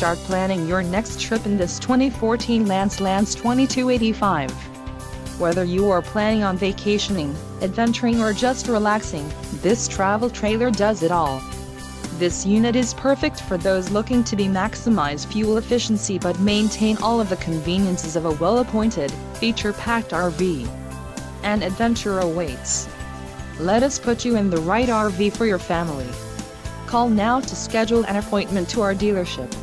Start planning your next trip in this 2014 Lance Lance 2285. Whether you are planning on vacationing, adventuring or just relaxing, this travel trailer does it all. This unit is perfect for those looking to be maximize fuel efficiency but maintain all of the conveniences of a well-appointed, feature-packed RV. An adventure awaits. Let us put you in the right RV for your family. Call now to schedule an appointment to our dealership.